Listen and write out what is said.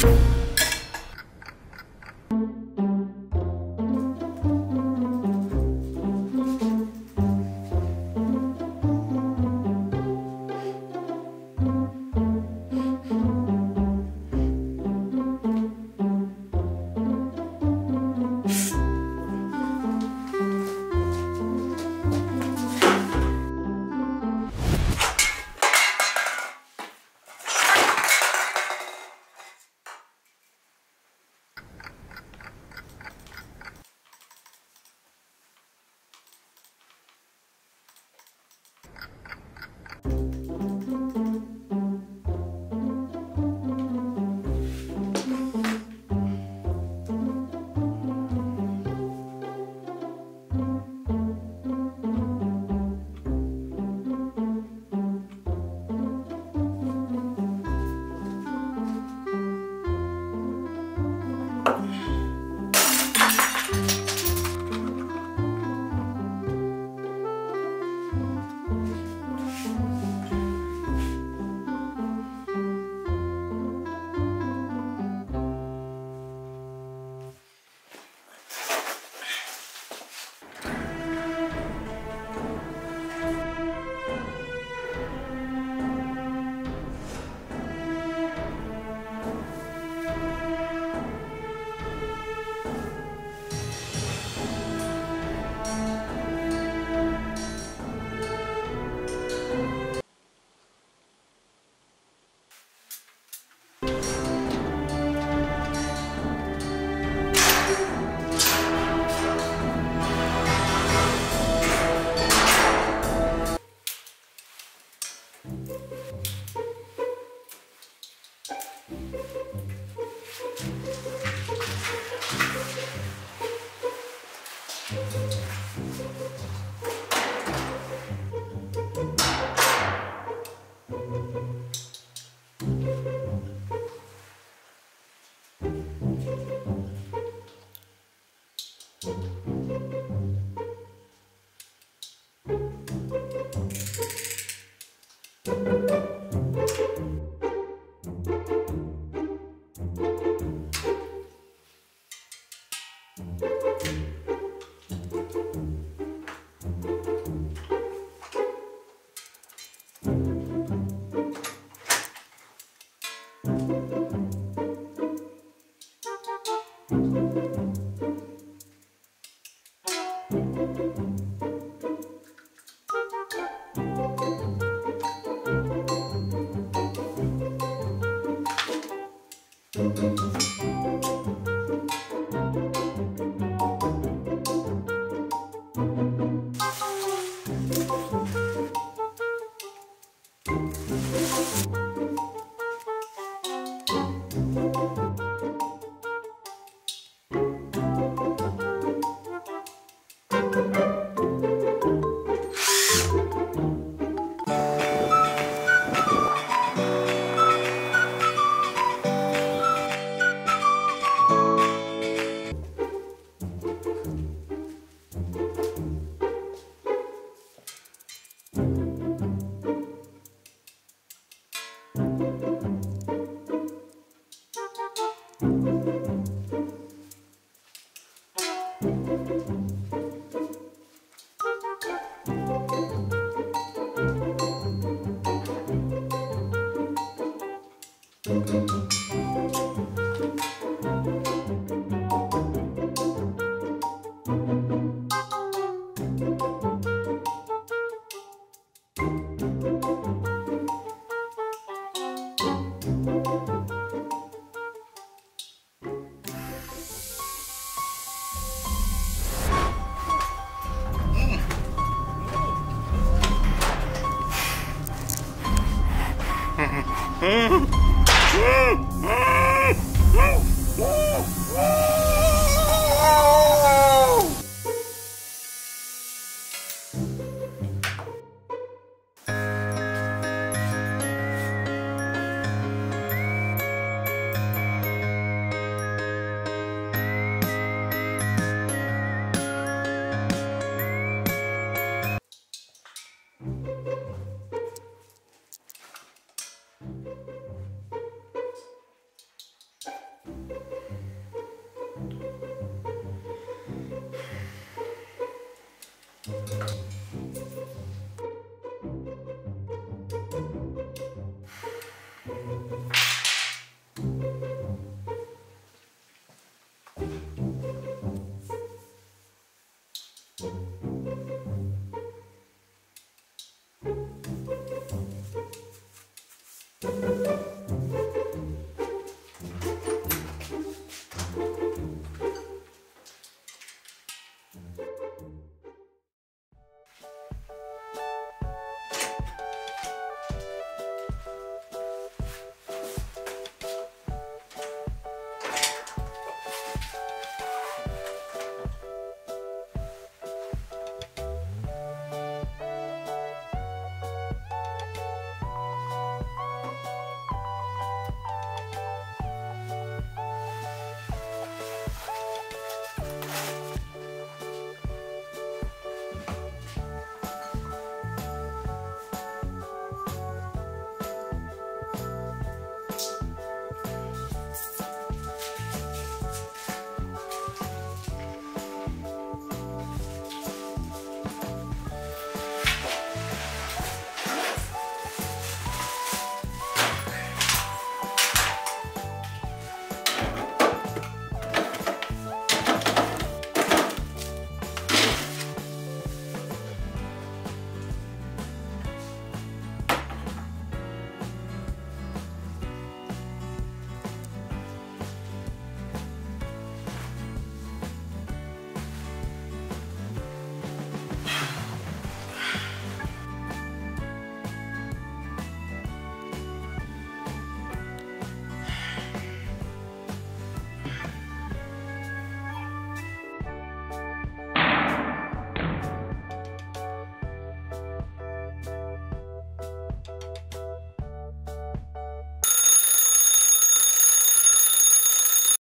Thank 음 うん。